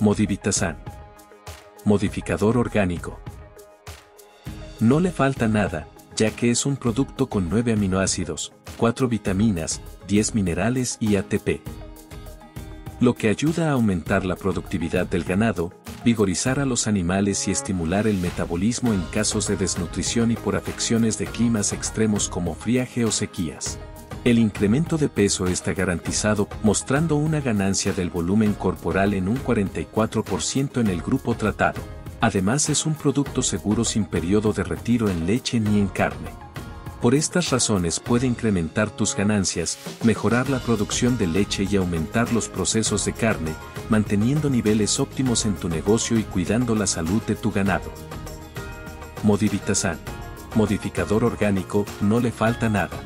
Modivitasan. Modificador orgánico. No le falta nada, ya que es un producto con 9 aminoácidos, 4 vitaminas, 10 minerales y ATP. Lo que ayuda a aumentar la productividad del ganado, vigorizar a los animales y estimular el metabolismo en casos de desnutrición y por afecciones de climas extremos como friaje o sequías. El incremento de peso está garantizado, mostrando una ganancia del volumen corporal en un 44% en el grupo tratado. Además es un producto seguro sin periodo de retiro en leche ni en carne. Por estas razones puede incrementar tus ganancias, mejorar la producción de leche y aumentar los procesos de carne, manteniendo niveles óptimos en tu negocio y cuidando la salud de tu ganado. Modivitasan. Modificador orgánico, no le falta nada.